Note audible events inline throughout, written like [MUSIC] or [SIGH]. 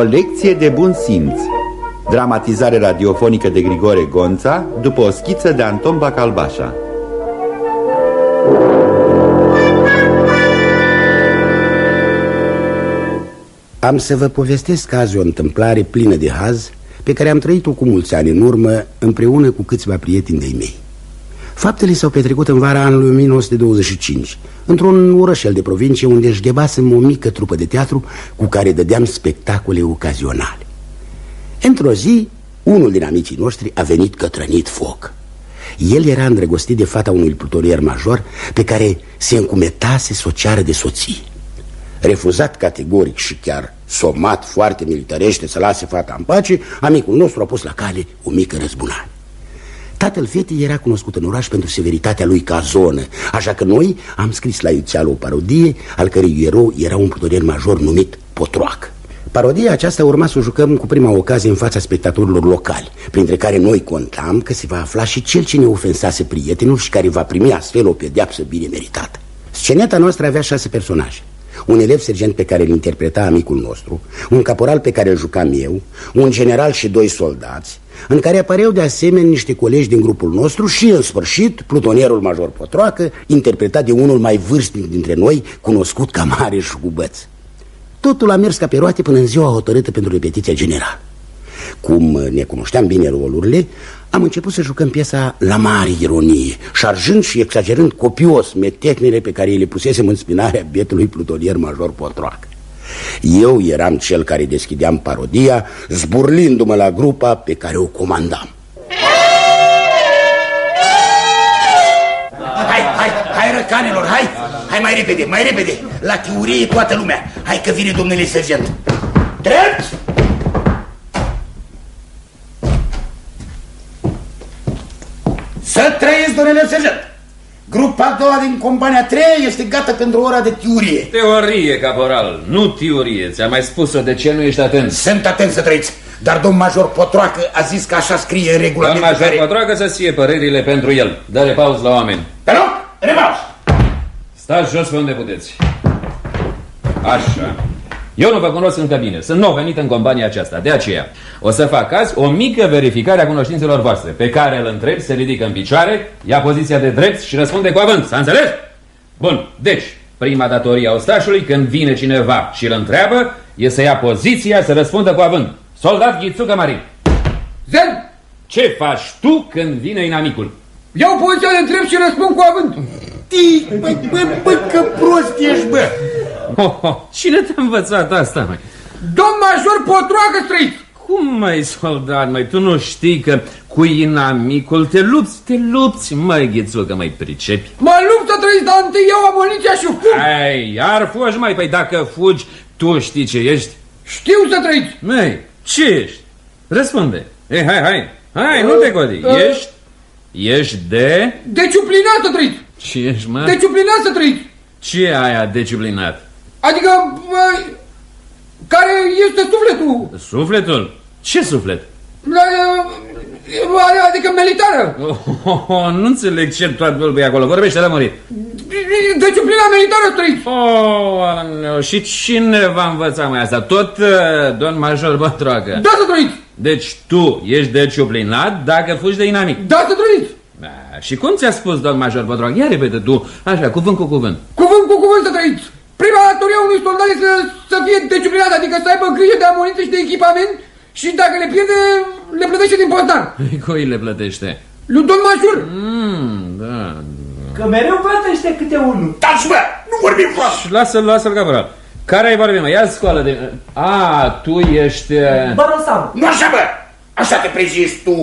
O lecție de bun simț. Dramatizare radiofonică de Grigore Gonța După o schiță de Anton Bacalbașa. Am să vă povestesc azi o întâmplare plină de haz Pe care am trăit-o cu mulți ani în urmă Împreună cu câțiva prieteni de-ai mei Faptele s-au petrecut în vara anului 1925 Într-un orășel de provincie unde își ghebasem o mică trupă de teatru Cu care dădeam spectacole ocazionale. Într-o zi, unul din amicii noștri a venit cătrănit foc. El era îndrăgostit de fata unui plutonier major Pe care se încumetase să o ceară de soție. Refuzat categoric și chiar somat foarte militarește să lase fata în pace Amicul nostru a pus la cale o mică răzbunare Tatăl fetei era cunoscut în oraș pentru severitatea lui ca zonă Așa că noi am scris la Iuțeală o parodie Al cărei erou era un plutonier major numit Potroac. Parodia aceasta urma să o jucăm cu prima ocazie în fața spectatorilor locali Printre care noi contam că se va afla și cel ce ne ofensase prietenul Și care va primi astfel o pedeapsă bine meritată. Sceneta noastră avea șase personaje. Un elev sergent pe care îl interpreta amicul nostru, un caporal pe care îl jucam eu, un general și doi soldați, în care apăreau de asemenea niște colegi din grupul nostru și, în sfârșit, plutonierul major Potroacă, interpretat de unul mai vârstnic dintre noi, cunoscut ca Mareș Șugubăț. Totul a mers ca pe roate până în ziua hotărâtă pentru repetiția generală. Cum ne cunoșteam bine rolurile, am început să jucăm piesa la mare ironie, șarjând și exagerând copios metecnele pe care le pusesem în spinarea bietului plutonier major Potroacă. Eu eram cel care deschideam parodia, zburlindu-mă la grupa pe care o comandam. Hai, hai, hai răcanilor, hai, hai mai repede, mai repede, la chiurie toată lumea. Hai că vine domnule sergent. Drept! Să trăiesc, domnule sergent! Grupa a doua din compania 3 este gata pentru ora de tiurie. Teorie, caporal, nu tiurie. Ți-am mai spus-o, de ce nu ești atent? Sunt atent să trăiți, dar domn major Potroacă a zis că așa scrie în regulamentul Domn major care... Potroacă să ție părerile pentru el. Dă-le pauz la oameni. Te rog, repaus! Stați jos pe unde puteți. Așa. Eu nu vă cunosc încă bine, sunt nou venit în compania aceasta, de aceea o să fac azi o mică verificare a cunoștințelor voastre, pe care îl întreb, se ridică în picioare, ia poziția de drept și răspunde cu avânt, s-a înțeles? Bun, deci, prima datorie a ostașului, când vine cineva și îl întreabă, e să ia poziția să răspundă cu avânt. Soldat Ghițucă Marin. Zen, Ce faci tu când vine inamicul? iau poziția de întreb și răspund cu avânt. Tii, bă, bă, bă, că prost ești, bă! Ho, [LAUGHS] ho, cine te-a învățat asta, mai? Domn major Potroacă străiți! Cum, mai soldat, mai tu nu știi că cu inamicul te lupți, te lupți, măi, ghițucă, mai pricepi? Mă lupt să trăiți, dar întâi iau amuniția și fug. Ai, iar fugi, mai, păi dacă fugi, tu știi ce ești? Știu să trăiți. Măi, ce ești? Răspunde. Ei, hai, hai, hai, nu te godi. Uh, Ești? Ești de... Deciuplinat să trăiți. Ce ești, mă? Deciuplinat să trăiți. Ce e aia disciplinat? Adică, bă, care este sufletul? Sufletul? Ce suflet? Ă, Adică militară. Oh, oh, [LAUGHS] oh, nu înțeleg ce toată vorbe acolo. Vorbește la mărit. Deciuplina militară trăiți. Oh, aneu, și cine va învăța mai asta? Tot uh, domn major Bătroacă. Da să trăiți. Deci tu ești disciplinat dacă fugi de inamic. Da să trăiți. Da, și cum ți-a spus domn major Bătroacă? Ia repede tu, așa, cuvânt cu cuvânt. Cuvânt cu cuvânt să trăiți. Prima datorie a unui soldat este să, să fie decuplinat, adică să aibă grijă de amuniție și de echipament și dacă le pierde, le plătește din postar. [LAUGHS] Cui le plătește? Lui domn major. Mm, da. Că mereu plătește câte unul. Taci, bă! Nu vorbim prost! Și Lasă-l, lasă-l caporal. Care ai vorbit, mă? Ia scoală de... A, tu ești... uh, Bărosanu. Nu așa, bă! Așa te prezinți tu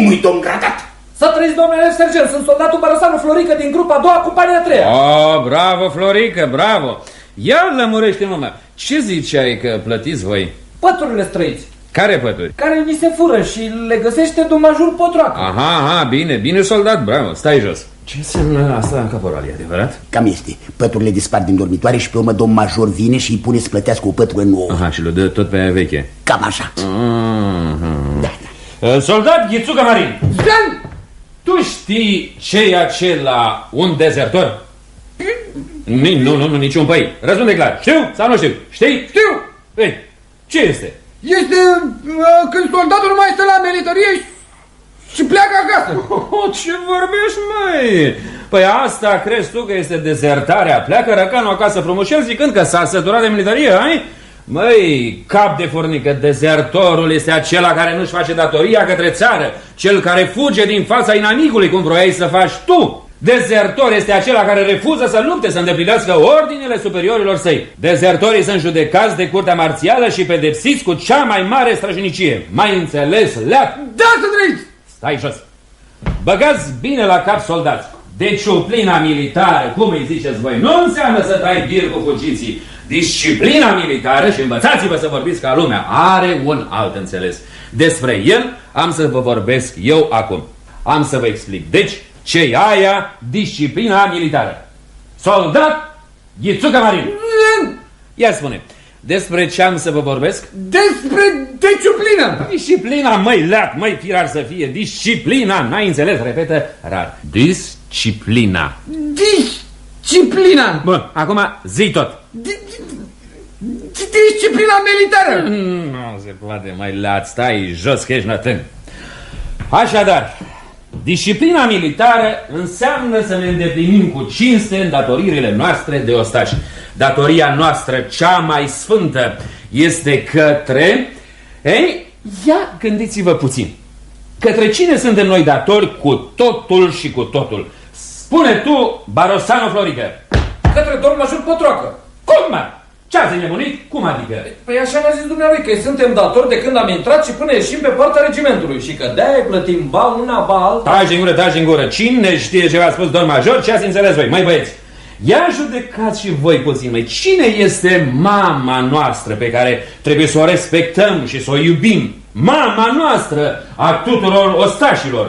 unui domn gradat. Să trăiți, domnule sergent, sunt soldatul Bărosanu Florică din grupa a doua, compania a treia. Oh, bravo, Florică, bravo! Ia lămurește mă, mă. Ce ziceai că plătiți voi? Păturile străiți, Care pături? care ni se fură și le găsește domajul Potroacă. Aha, aha, bine, bine soldat, bravo, stai jos. Ce înseamnă asta, caporal, e adevărat? Cam este. Păturile dispar din dormitoare și pe urmă domn major vine și îi pune să plătească o pătură nouă. Aha, și le dă tot pe aia veche. Cam așa. Aha. Da, da. Uh, Soldat Ghițucă Marin, Zan! tu știi ce e acela un dezertor? Ni, nu, nu, nu, niciun păi. Răspunde clar. Știu sau nu știu? Știi? Știu! Ei, ce este? este uh, când soldatul nu mai stă la militarie și, și pleacă acasă. Oh, ce vorbești, măi? Păi asta crezi tu că este dezertarea? Pleacă răcanul acasă frumușel zicând că s-a săturat de militarie, ai? Măi, cap de furnică, dezertorul este acela care nu-și face datoria către țară, cel care fuge din fața inamicului, cum vroiai să faci tu. Dezertor este acela care refuză să lupte, să îndeplinească ordinele superiorilor săi. Dezertorii sunt judecați de curtea marțială și pedepsiți cu cea mai mare străjnicie. Mai înțeles, leat? Da, să trăiți! Stai jos! Băgați bine la cap soldați. Disciplina militară, cum îi ziceți voi, nu înseamnă să tai bir cu fugiții. Disciplina militară, și învățați-vă să vorbiți ca lumea, are un alt înțeles. Despre el am să vă vorbesc eu acum. Am să vă explic. Deci, ce e aia disciplina militară? Soldat, Ghițucă Marin. Ia spune, despre ce am să vă vorbesc? Despre disciplina. Disciplina, măi, leat, măi, firar să fie. Disciplina, n-ai înțeles, repetă rar. Disciplina. Disciplina. Bun, acum zi tot. Di- di- Disciplina militară. Nu se poate, mai leat, stai jos că ești nătân. Așadar, disciplina militară înseamnă să ne îndeplinim cu cinste îndatoririle noastre de ostași. Datoria noastră cea mai sfântă este către... Ei, ia gândiți-vă puțin. Către cine suntem noi datori cu totul și cu totul? Spune tu, Barosano Florică. Către domnul major Potroacă. Cum, mă? Ce ați nebunit? Cum adică? Păi așa ne-a zis dumnealui că suntem datori de când am intrat și până ieșim pe partea regimentului și că de-aia îi plătim ba una, ba alta. Taci din gură, taci din gură. Cine știe ce v-a spus domn major? Ce ați înțeles voi? Mai băieți, ia judecați și voi puțin, măi. Cine este mama noastră pe care trebuie să o respectăm și să o iubim? Mama noastră a tuturor ostașilor.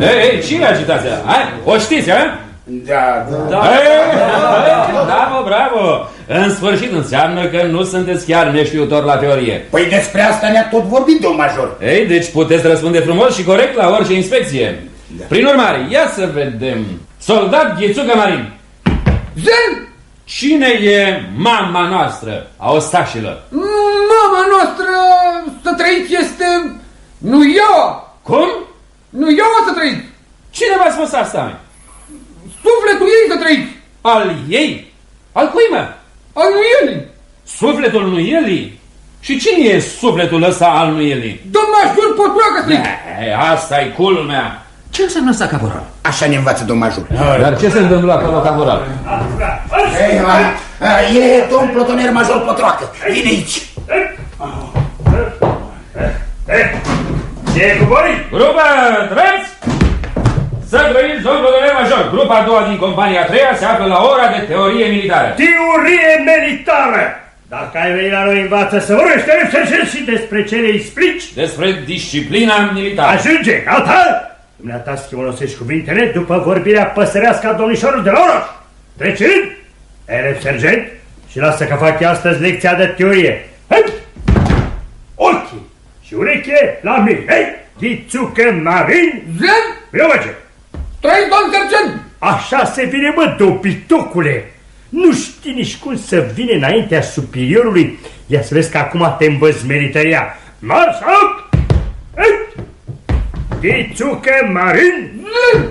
Ei, ei, cine agitația? Hai, o știți, ha? Da, da. Da. Ei, bravo, bravo! În sfârșit înseamnă că nu sunteți chiar neștiutori la teorie. Păi despre asta ne-a tot vorbit, domn major. Ei, deci puteți răspunde frumos și corect la orice inspecție. Prin urmare, ia să vedem. Soldat Ghițucă Marin, Zen, cine e mama noastră a ostașilor? mama noastră să trăiți este... Nu eu! Cum? Nu eu să trăiți! Cine v-a spus asta, mă? Sufletul ei să trăiți! Al ei? Al cui, mă? Al lui el! Sufletul lui Eli? Și cine e sufletul ăsta al lui Eli? Domn major Potroacă să trăiți! E, asta e culmea. Ce înseamnă asta, caporal? Așa ne învață domn major. Dar ce se întâmplă acolo, caporal? Ei, a, a, e domn plotonier major Potroacă. Vine aici. Ce e cu voi? Grupă, drept! Să trăiți, domnul domnule major! Grupa a doua din compania a treia se află la ora de teorie militară. Teorie militară! Dacă ai venit la noi învață să vorbești sergent și despre ce ne explici, Despre disciplina militară. ajunge, gata? Dumneata schimonosești cuvintele după vorbirea păsărească a domnișorului de la oraș. Trece în, elev sergent, și lasă că fac eu astăzi lecția de teorie. Hai! Ochii și ureche la mine. Hei, ghițucă marin, Zen, vreau face. Trăiți, domn sergent! Așa se vine, mă, dopitocule! Nu știi nici cum să vine înaintea superiorului. Ia să vezi că acum te învăț merităria. Marș, up! Ghițucă marin,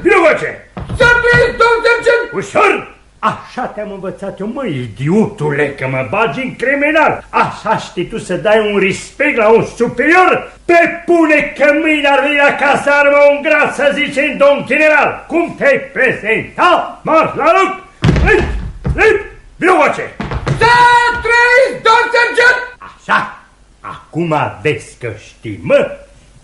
vino face! Să trăiți, domn sergent! Ușor! Așa te-am învățat eu, mă, idiotule, că mă bagi în criminal. Așa știi tu să dai un respect la un superior? Pe pune că mâine ar veni la casă armă un gras să zice domn general. Cum te-ai prezentat? Marș la loc! Lip, lip, vino voce! Să trăiți, domn sergent! Așa, acum vezi că știi, mă.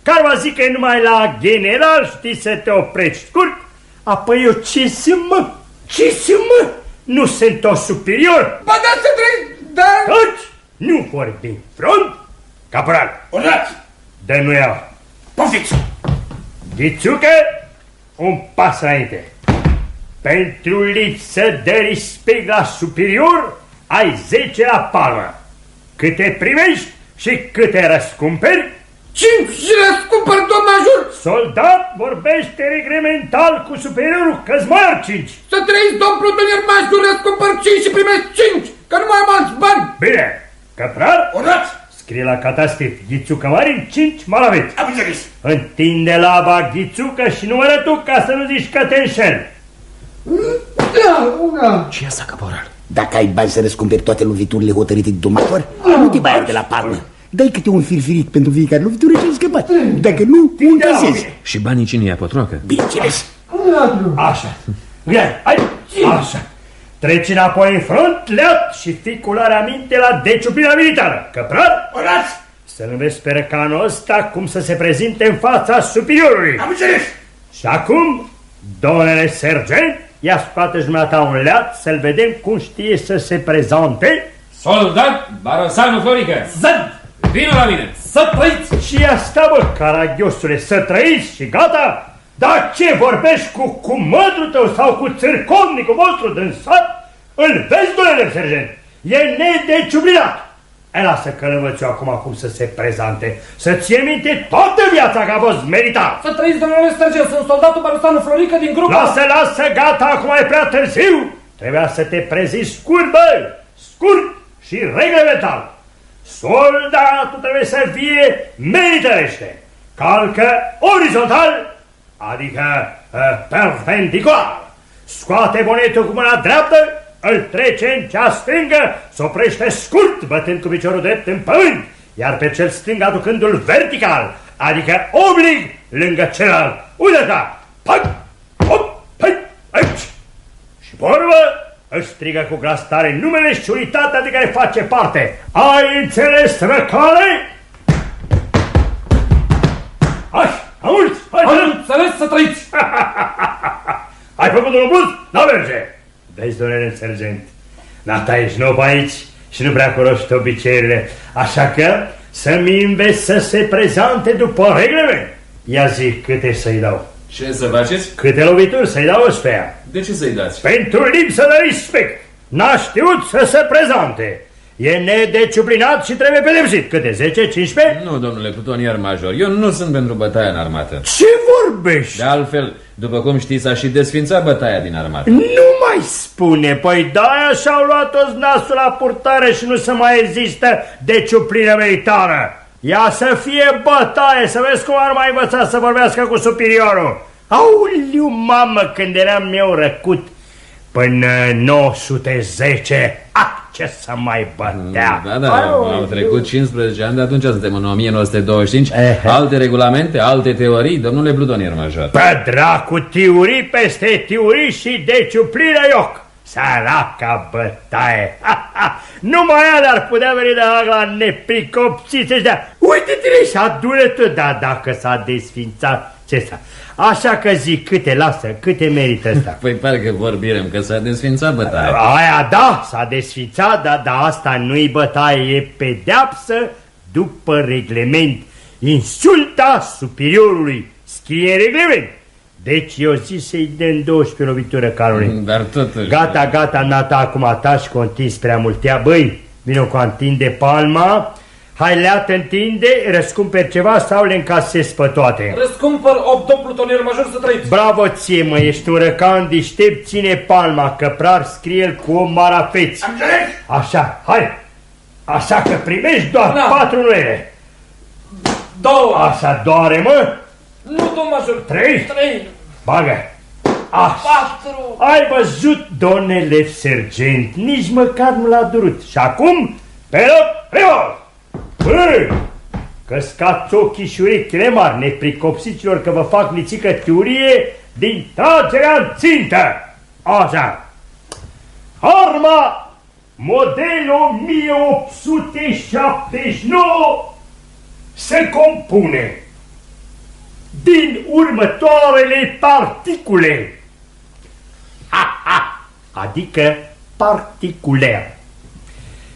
Carva zic că numai la general știi să te oprești scurt, apoi eu ce sunt, mă? Ce sunt, mă? Nu sunt o superior? Ba da, să trăiți, dar... Taci! Nu vorbi în front! Caporal, Urlați! dă nu iau. Poftiți! Ghițucă, un pas înainte. Pentru lipsă de respect la superior, ai 10 la palmă. Câte primești și câte răscumperi, Cinci și răscumpăr, domn major! soldat vorbește reglemental cu superiorul că-ți mai ar cinci. Să trăiți, domn plutonier major, răscumpăr cinci și primesc cinci, că nu mai am alți bani! Bine, căpral, Urlați! scrie la catastif, Ghițucă Marin, 5 malaveți. Am înțeles. Întinde laba Ghițucă și numără tu ca să nu zici că te înșel. Da, una. Ce e asta, caporal? Dacă ai bani să răscumperi toate loviturile hotărâte de domnător, nu te mai de la palmă. Dai câte un firfirit pentru fiecare lovitură și ai scăpat. Dacă nu, încasezi. Și banii cine ia potroacă? Bineînțeles. Așa. Ia, hai, așa. Treci înapoi în front, leat și fii cu luarea minte la deciuplina militară. Căprar, Orați! să înveți pe răcanul ăsta cum să se prezinte în fața superiorului. Am înțeles. Și acum, domnule sergent, ia scoate jumătatea un leat să-l vedem cum știe să se prezante. Soldat Barosanu Florică! Zăd! Vino la mine! Să trăiți! Și asta, bă, caragiosule, să trăiți și gata? Dar ce vorbești cu, cu mădrul tău sau cu țârcovnicul vostru din sat? Îl vezi, domnule sergent? E nedeciublinat. E lasă că îl învăț eu acum cum să se prezante. Să ție minte toată viața că a fost meritat. Să trăiți, domnule sergent, sunt soldatul Barustanu Florică din grupa... Lasă, lasă, gata, acum e prea târziu. Trebuia să te preziți scurt, bă, scurt și reglementar. Soldatul trebuie să fie militarește. Calcă orizontal, adică uh, perpendicular. Scoate bonetul cu mâna dreaptă, îl trece în cea stângă, se oprește scurt, bătând cu piciorul drept în pământ, iar pe cel stâng aducându-l vertical, adică oblig lângă celălalt. Uite așa! Pac! Hop! Pac! Aici! Și pe urmă își strigă cu glas tare numele și unitatea de care face parte. Ai înțeles, răcale? Hai, auzi, hai, Am hai, înțeles să trăiți! [LAUGHS] ai făcut un buz? Nu merge. Vezi, domnule sergent, Nata ești nou pe aici și nu prea cunoști obiceiurile, așa că să-mi înveți să se prezante după reglele. Ia zi câte să-i dau. Ce să faceți? Câte lovituri să-i dau ăsta ea. De ce să-i dați? Pentru lipsă de respect. N-a știut să se prezante. E nedeciuplinat și trebuie pedepsit. Câte? 10, 15? Nu, domnule plutonier major, eu nu sunt pentru bătaia în armată. Ce vorbești? De altfel, după cum știți, s-a și desfințat bătaia din armată. Nu mai spune, păi da, și-au luat toți nasul la purtare și nu se mai există deciuplină militară. Ia să fie bătaie, să vezi cum ar mai învăța să vorbească cu superiorul. Auliu, mamă, când eram eu răcut până 910, ah, ce să mai bătea. Da, da, au trecut 15 ani, de atunci suntem în 1925. Ehe. Alte regulamente, alte teorii, domnule plutonier major. Pe dracu, tiurii peste tiurii și deciuplină ioc. Săraca bătaie! Ha, ha. Numai alea ar putea veni de la nepricopsiți ăștia. Uite-te-le și adune tu, da, dacă s-a desfințat. Ce s-a? Așa că zic, câte lasă, câte merită ăsta? [LAUGHS] Păi parcă vorbim că s-a desfințat bătaia. Aia da, s-a desfințat, dar da, asta nu-i bătaie, e pedeapsă după reglement. Insulta superiorului, scrie în reglement. Deci eu zic să-i dăm 12 lovitură canone. Dar totuși... Gata, gata, nata, acum ta și continzi prea mult. Ia, băi, vină cu întinde palma, hai leat întinde, răscumperi ceva sau le încasezi pe toate. Răscumpăr 8 domn plutonier major să trăiți! Bravo ție, mă, ești un răcan deștept, ține palma, căprar scrie cu o marafeți. Am înțeles? Așa, hai! Așa că primești doar Da. patru nuele. Două! Așa doare, mă? Nu, domn major! Trei? Trei! Bagă! Așa. Patru! Ai văzut, domnule sergent, nici măcar nu l-a durut. Și acum, pe loc, primul! Băi, că scați ochii și urechile mari, nepricopsicilor că vă fac nițică teorie din tragerea în țintă. Așa. Arma model 1879 se compune din următoarele particule. Ha, ha, adică particular.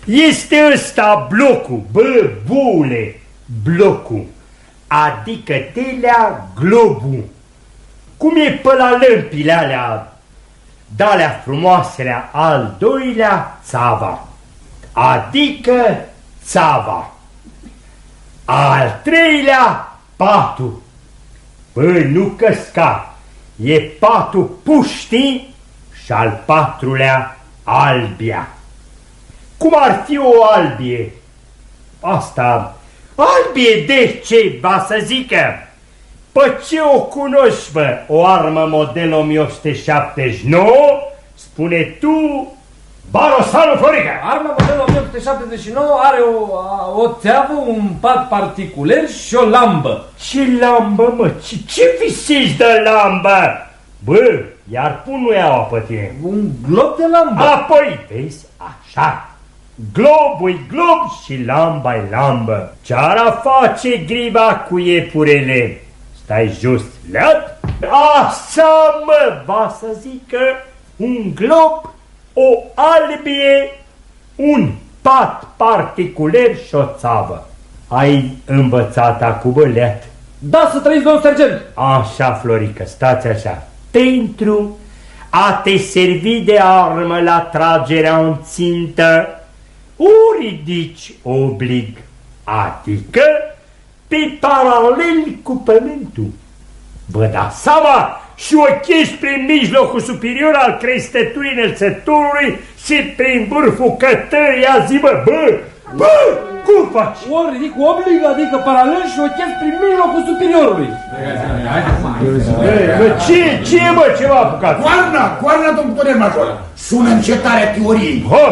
Este ăsta blocul, bă, bule, blocul, adică telea globul. Cum e pe la lămpile alea, dalea frumoaselea, al doilea țava, adică țava. Al treilea, patul. Bă, nu căsca, e patul puștii și al patrulea albia. Cum ar fi o albie? asta, albie de ce va să zică? Pe ce o cunoști, bă, o armă model 1879? Spune tu, Barosanu Florica. Arma modelul 1879 are o, o țeavă, un pat particular și o lambă. Ce lambă, mă? Ce, ce visezi de lambă? Bă, iar pun nu iau pe tine. Un glob de lambă. Apoi, vezi, așa. Globul glob și lamba e lambă. Ce-ar face griva cu iepurele? Stai just, leat? Așa, mă, va să zică un glob, o albie, un pat particular și o țavă. Ai învățat acum, băleat? Da, să trăiți, domnul sergent. Așa, Florică, stați așa. Pentru a te servi de armă la tragerea în țintă, o ridici oblig, adică pe paralel cu pământul. Vă dați seama și o chești prin mijlocul superior al crestăturii înălțătorului și prin vârful cătării a zi, bă, bă, bă, cum faci? O ridic oblig, adică paralel și o chez prin mijlocul superiorului. Bă, ce, ce, mă, ce v-a apucat? Coarna, coarna, domnule major. Sună încetarea teoriei. Ho,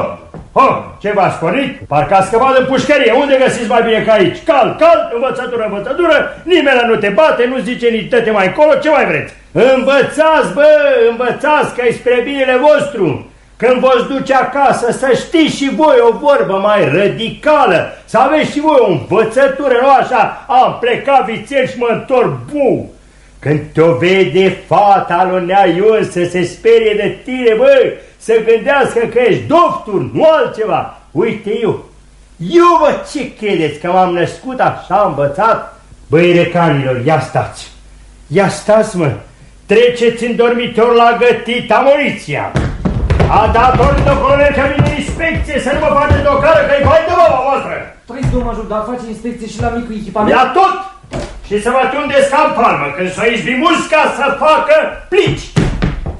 ho, ce v-a sporit? Parcă a scăpat în pușcărie. Unde găsiți mai bine ca aici? Cal, cal, învățătură, învățătură, nimeni nu te bate, nu zice nici tăte mai încolo, ce mai vreți? Învățați, bă, învățați că e spre binele vostru. Când vă duce acasă să știți și voi o vorbă mai radicală, să aveți și voi o învățătură, nu așa, am plecat vițel și mă întorc bu. Când te-o vede fata lui Nea Ion să se sperie de tine, bă, să gândească că ești doctor, nu altceva. Uite eu, eu vă ce credeți că m-am născut așa învățat? Băi, recanilor, ia stați, ia stați, mă, treceți în dormitor la gătit amuniția. A dat ori de colonel că vine inspecție să nu mă faceți o cară că-i vai de baba voastră. Trăiți, domnul major, dar face inspecție și la micul echipament? Ia tot! Și să vă tundeți ca în palmă când s-o izbi musca să facă plici.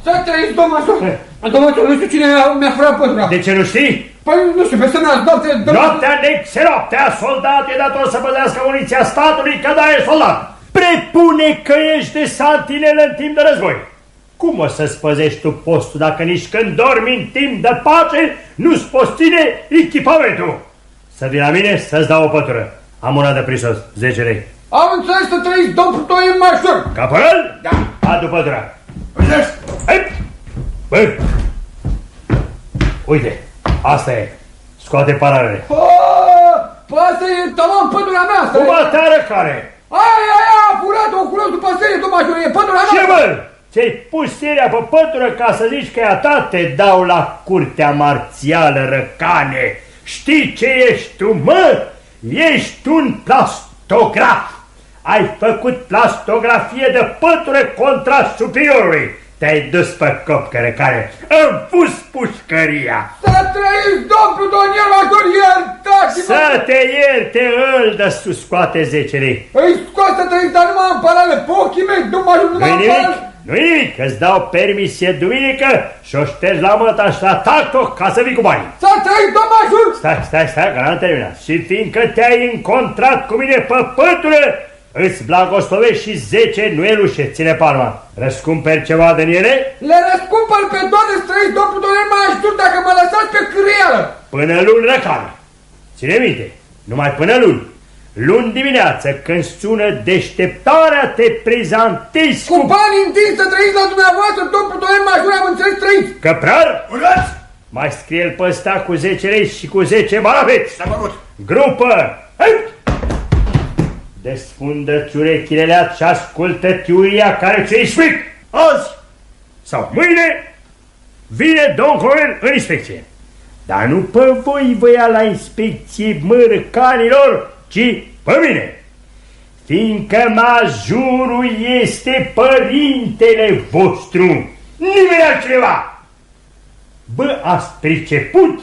Să trăiți, domnul major. Domnul major, nu știu cine mi-a furat pătura. De ce nu știi? Păi, nu știu, pe sănătate, noapte, domnul... Noaptea nexe noaptea, soldat e dator să păzească muniția statului că da e soldat. Prepune că ești de santinelă în timp de război. Cum o să-ți păzești tu postul dacă nici când dormi în timp de pace nu-ți poți ține echipamentul? Să vii la mine să-ți dau o pătură. Am una de prisos, 10 lei. Am înțeles să trăiți, domnul Toie major. Caporal? Da. Adu pătura. Uite, Hei! Bă! Uite, asta e. Scoate paralele. Păi asta e tamam pătura mea, asta Cum e. atară care? Aia, aia, a furat-o, o cunosc după serie, domnul major, e pătura mea. Ce mă? Ți-ai pus seria pe pătură ca să zici că e a ta, te dau la curtea marțială, răcane. Știi ce ești tu, mă? Ești un plastograf. Ai făcut plastografie de pătură contra superiorului. Te-ai dus pe cop, care Am pus pușcăria. Să trăiți, domnul Doniel major, iertați-mă. Să te ierte, îl de sus, scoate 10 lei. Îi scos să trăiți, dar nu mă am parale, pe ochii mei, domnul major, nu mă Nu-i am nimic, parale. nu-i nimic, îți dau permisie duminică și o ștergi la măta și la tacto ca să vii cu bani. Să trăiți, domnul major. Stai, stai, stai, că n-am terminat. Și fiindcă te-ai încontrat cu mine pe pătură, îți blagostovești și 10 nuelușe, ține palma. Răscumperi ceva din ele? Le răscumpăr pe toate străiți, domnul Doniel major, dacă mă lăsați pe cârială. Până luni răcană. Ține minte, numai până luni. Luni dimineață, când sună deșteptarea, te prezantezi Cu bani întinși să trăiți la dumneavoastră, domnul Doniel major, am înțeles trăiți. Căprar, urlați! mai scrie-l pe ăsta cu 10 lei și cu 10 barabeți. S-a făcut. Grupă! Hai! Desfundă-ți urechile leat și ascultă teoria care ți-i explic. Azi sau mâine vine domn Coel în inspecție. Dar nu pe voi vă ia la inspecție mărcanilor, ci pe mine. Fiindcă majorul este părintele vostru, nimeni altcineva. Bă, ați priceput?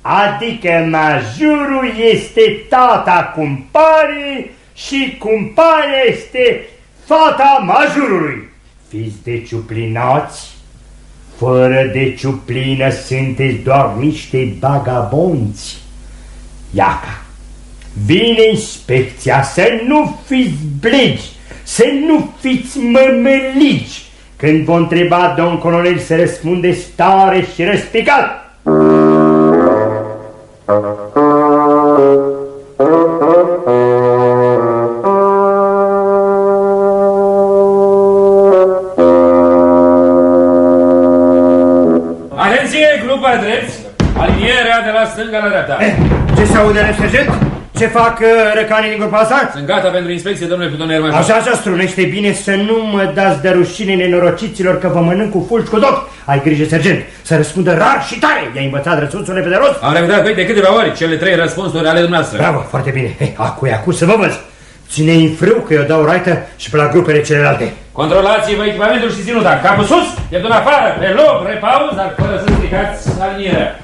Adică majorul este tata cumpanii și cumpania este fata majorului. Fiți de ciuplinați, fără de ciuplină sunteți doar niște bagabonți. Iaca, Vine inspecția să nu fiți blegi, să nu fiți mămălici. Când vă întreba domn colonel să răspunde stare și răspicat. Atenție, se aude, sergent? Ce fac uh, răcanii din grupa asta? Sunt gata pentru inspecție, domnule plutonier major. Așa, așa, strunește bine să nu mă dați de rușine nenorociților că vă mănânc cu fulgi cu doc. Ai grijă, sergent, să răspundă rar și tare. I-ai învățat răspunsurile pe de rost? Am repetat păi de câteva ori cele trei răspunsuri ale dumneavoastră. Bravo, foarte bine. He, acu e acu să vă văd. Ține-i în frâu că eu dau raită și pe la grupele celelalte. Controlați-vă echipamentul și ținuta. Capul sus, pieptul afară, pe loc, repauz, dar fără să stricați alinierea.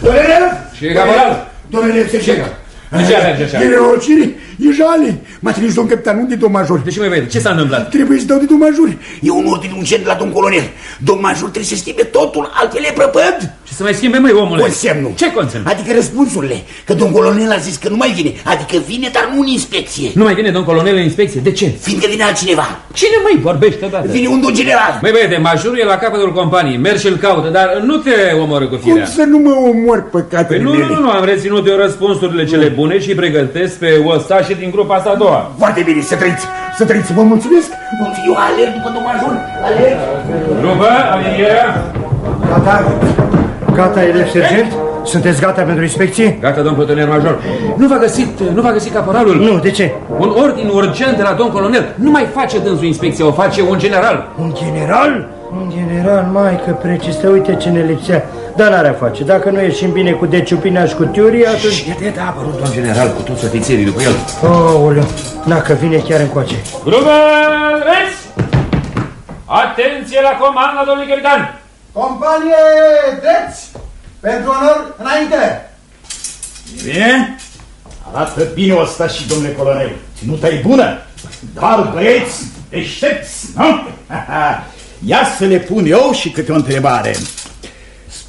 Domnule, Și caporal, domnule sergent. de ce merge așa? E nenorocire, e jale. M-a trimis domn capitan, unde domn major? De ce mai vede? Ce s-a întâmplat? Trebuie să dau de domn major. E un ordin urgent de la domn colonel. Domn major trebuie să schimbe totul, altfel e prăpăd. Ce să mai schimbe, mai omule? Consemnul. Ce consemn? Adică răspunsurile. Că domn colonel a zis că nu mai vine. Adică vine, dar nu în inspecție. Nu mai vine domn colonel în inspecție. De ce? Fiindcă vine altcineva. Cine mai vorbește odată? Vine un domn general. Băi băiete, majorul e la capătul companiei, mergi și îl caută, dar nu te omoră cu Cum firea. să nu mă omor păcatele Păi nu, mele? nu, nu, am reținut eu răspunsurile cele bune și pregătesc pe ostașii din grupa asta a doua. Foarte bine, să trăiți. Să trăiți, vă mulțumesc. Eu alerg după domn major. Alerg. Grupă, alinierea. Gata? Gata, elev sergent? Sunteți gata pentru inspecție? Gata, domn plutonier major. Nu v-a găsit, nu v-a găsit caporalul? Nu, de ce? Un ordin urgent de la domn colonel. Nu mai face dânsul inspecție, o face un general. Un general? Un general, mai că precistă, uite ce ne lipsea. Dar n-are a face. Dacă nu ieșim bine cu deciupina și cu tiurii, atunci... Iată, iată, a apărut un general cu toți ofițerii după el. Aoleu, dacă vine chiar încoace. Grupă, reți! Atenție la comanda, domnului capitan! Companie dreți! Pentru onor, înainte! Bine? Arată bine ăsta și domnule colonel. Ținuta e bună, dar băieți deștepți, nu? [LAUGHS] Ia să le pun eu și câte o întrebare.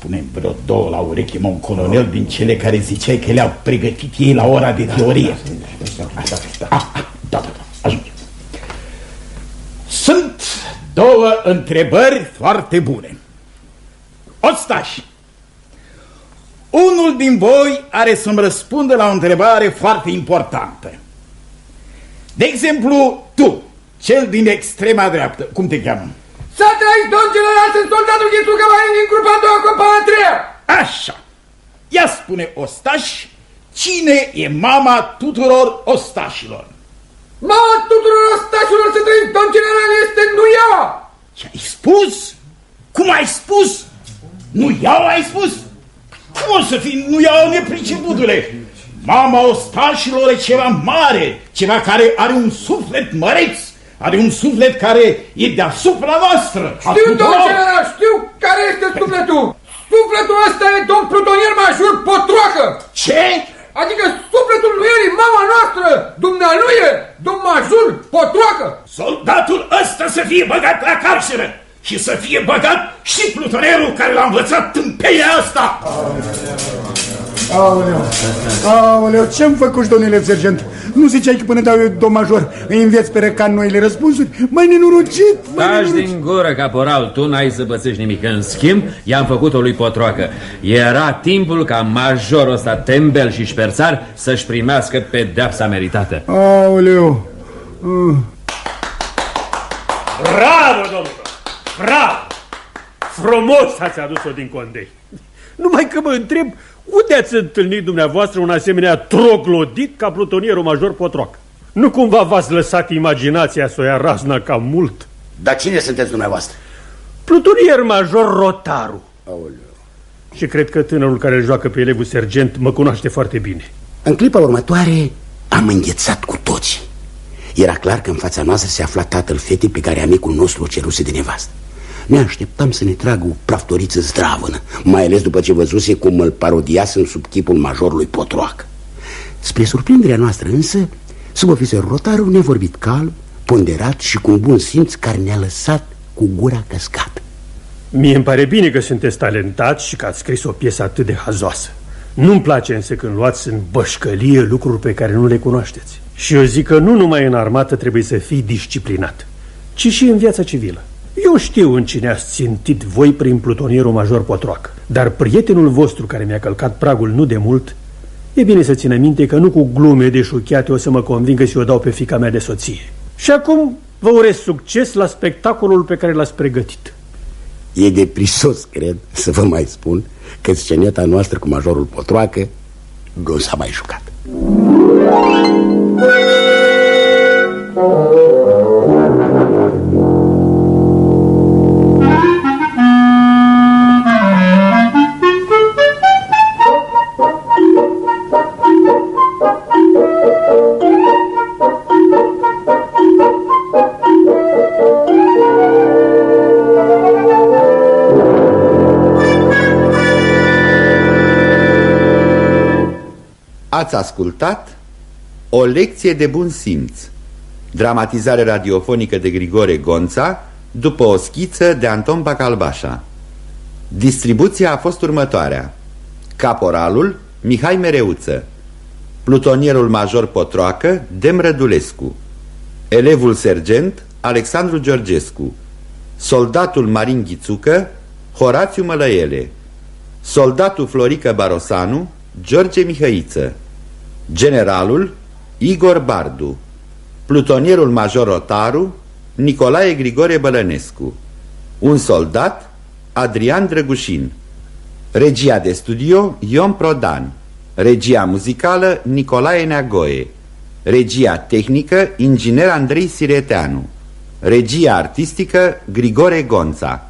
Spune vreo două la ureche, mă, un colonel din cele care ziceai că le-au pregătit ei la ora de teorie. Ah, Da, da, da, da, da, da, ajunge. Sunt două întrebări foarte bune. Ostași, unul din voi are să-mi răspundă la o întrebare foarte importantă. De exemplu, tu, cel din extrema dreaptă, cum te cheamă? S-a trăit, domn general, sunt soldatul Ghițu Cavani din grupa a doua, compania a treia. Așa. Ia spune ostaș, cine e mama tuturor ostașilor? Mama tuturor ostașilor să trăiți, domn general, este Nuiaua. Ce ai spus? Cum ai spus? Nu iau ai spus? Cum o să fii nu iau nepriceputule? Mama ostașilor e ceva mare, ceva care are un suflet măreț, are un suflet care e deasupra noastră. a Știu, domn tuturor. general, știu care este sufletul. Sufletul ăsta e domn plutonier major Potroacă. Ce? Adică sufletul lui el e mama noastră, dumnealui e, domn major Potroacă. Soldatul ăsta să fie băgat la carceră și să fie băgat și plutonerul care l-a învățat tâmpeia asta. Aoleu, aoleu, ce-mi făcut, domnule sergent? Nu ziceai că până dau eu, domn major, îi înveți pe răcan noile răspunsuri? Mai nenorocit, mai Taci nenorocit. din gură, caporal, tu n-ai să pățești nimic. În schimb, i-am făcut-o lui Potroacă. Era timpul ca majorul ăsta tembel și șperțar să-și primească pedeapsa meritată. Aoleu. Uh. Bravo, domnule! Bravo! Frumos ați adus-o din condei. Numai că mă întreb, unde ați întâlnit dumneavoastră un asemenea troglodit ca plutonierul major Potroac? Nu cumva v-ați lăsat imaginația să o ia razna cam mult? Dar cine sunteți dumneavoastră? Plutonier major Rotaru. Aoleu. Și cred că tânărul care îl joacă pe elevul sergent mă cunoaște foarte bine. În clipa următoare am înghețat cu toții. Era clar că în fața noastră se afla tatăl fetei pe care amicul nostru o ceruse de nevastă. Ne așteptam să ne tragă o praftoriță zdravănă, mai ales după ce văzuse cum îl parodiasem sub chipul majorului Potroac. Spre surprinderea noastră însă, subofițerul Rotaru ne-a vorbit calm, ponderat și cu un bun simț care ne-a lăsat cu gura căscată. Mie îmi pare bine că sunteți talentat și că ați scris o piesă atât de hazoasă. Nu-mi place însă când luați în bășcălie lucruri pe care nu le cunoașteți. Și eu zic că nu numai în armată trebuie să fii disciplinat, ci și în viața civilă. Eu știu în cine ați țintit voi prin plutonierul major Potroacă, dar prietenul vostru care mi-a călcat pragul nu de mult, e bine să țină minte că nu cu glume de șuchiate o să mă convingă să o dau pe fica mea de soție. Și acum vă urez succes la spectacolul pe care l-ați pregătit. E de prisos, cred, să vă mai spun că sceneta noastră cu majorul Potroacă nu s-a mai jucat. Ați ascultat o lecție de bun simț, dramatizare radiofonică de Grigore Gonța, după o schiță de Anton Bacalbașa. Distribuția a fost următoarea. Caporalul Mihai Mereuță, plutonierul major Potroacă Dem Rădulescu, elevul sergent Alexandru Georgescu, soldatul Marin Ghițucă Horațiu Mălăiele, soldatul Florică Barosanu George Mihăiță, generalul Igor Bardu, plutonierul major Otaru Nicolae Grigore Bălănescu, un soldat Adrian Drăgușin, regia de studio Ion Prodan, regia muzicală Nicolae Neagoe, regia tehnică inginer Andrei Sireteanu, regia artistică Grigore Gonța.